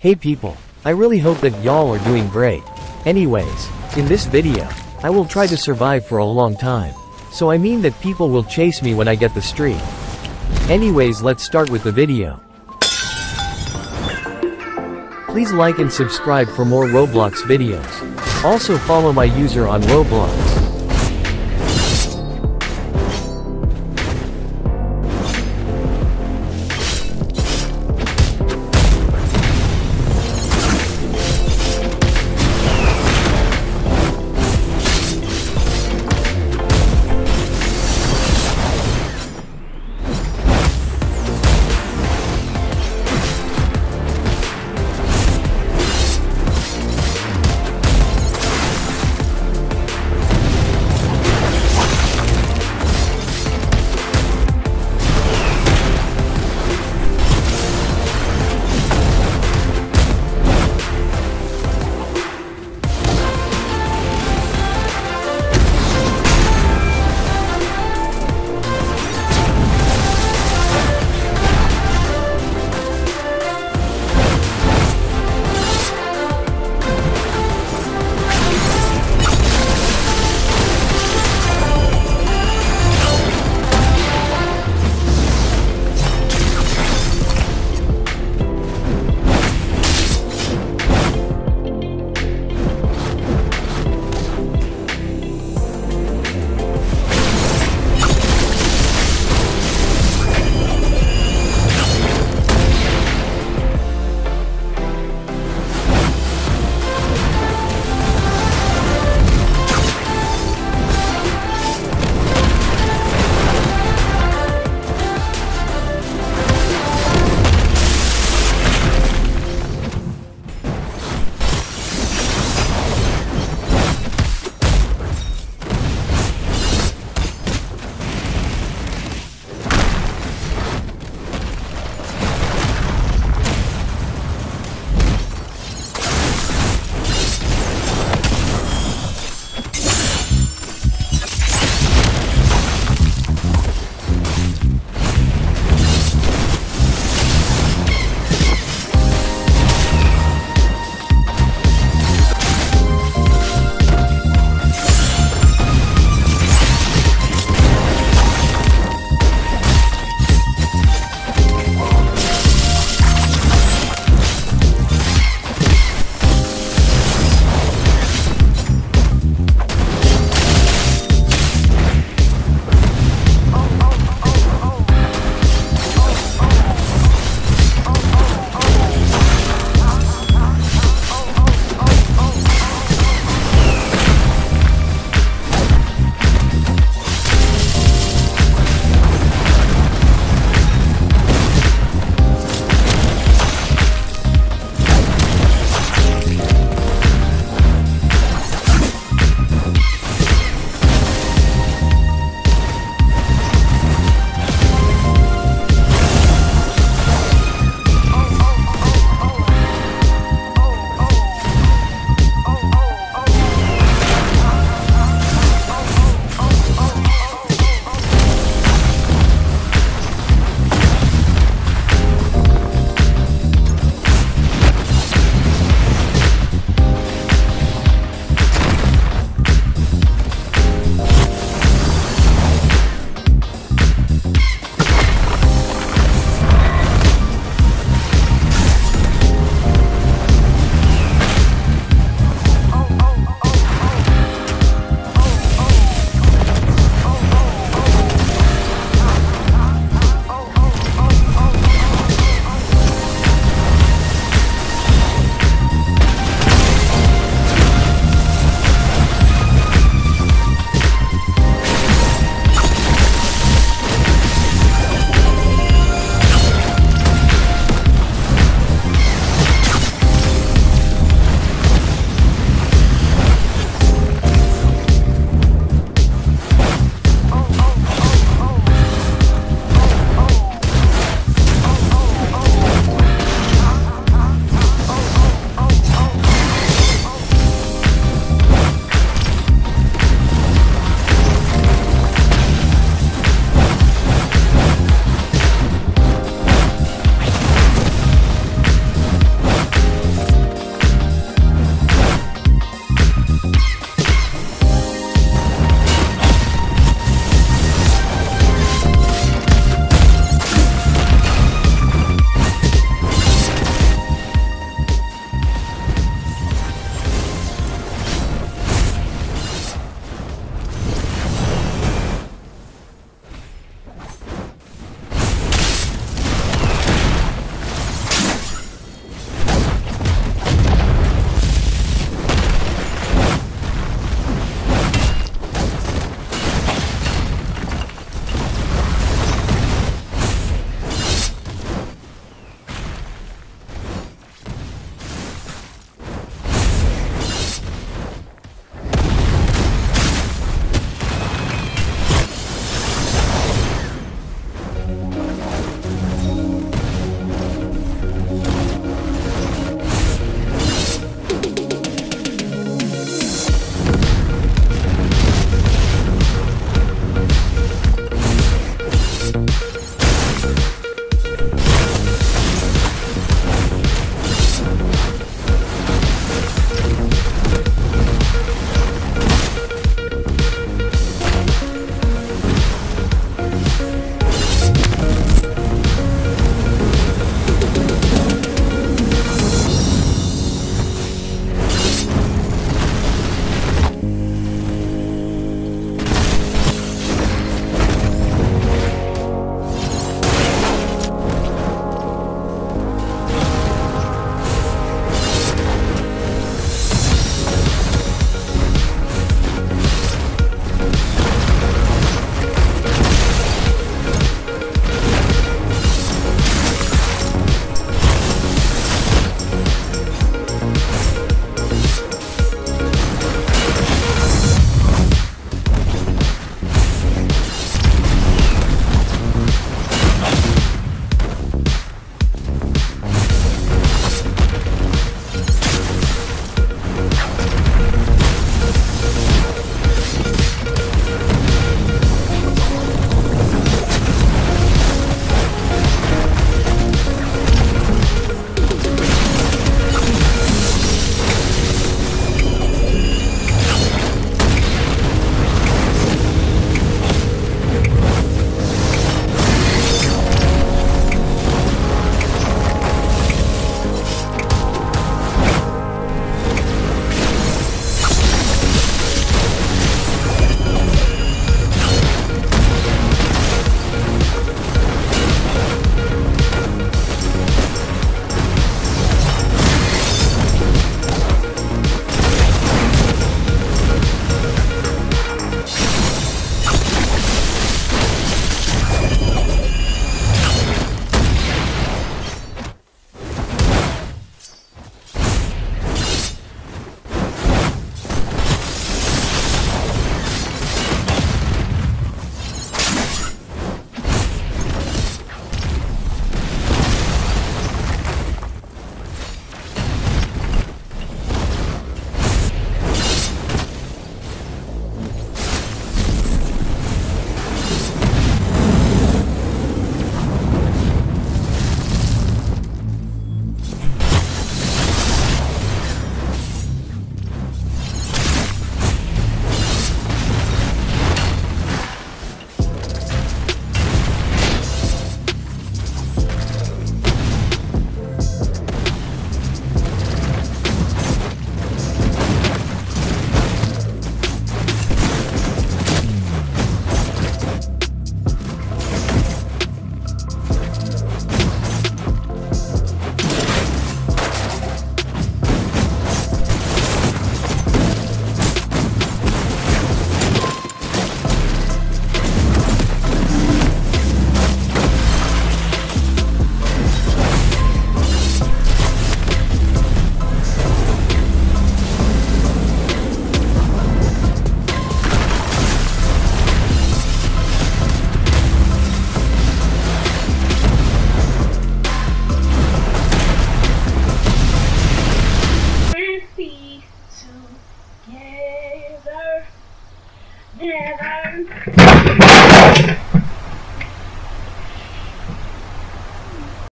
Hey people, I really hope that y'all are doing great. Anyways, in this video, I will try to survive for a long time. So I mean that people will chase me when I get the streak. Anyways let's start with the video. Please like and subscribe for more Roblox videos. Also follow my user on Roblox.